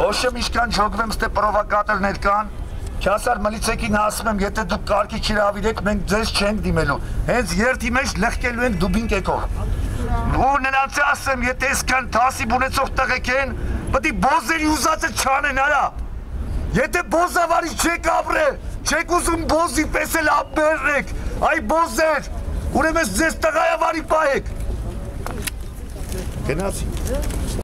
Ոშը միշկան ջոգվեմ ստե պրովոկատորներ կան։ Չասար մլիցեկին ասում եմ, եթե դուք կարգի չիրավիրեք, մենք ձեզ չենք դիմելու։ Հենց երթի մեջ լղկելու ենք դուբին կեկով։ Ու նրանց ասեմ, եթե այսքան թասիբ ունեցող տղեկ են, պետք է բոզերի ուզածը չանեն, արա։ Եթե բոզավարի չեք ապրել, չեք ուզում բոզի պես էլ ապերնեք, այ բոզեր, ուրեմն ձեզ տղայավարի պահեք։ Գնացի։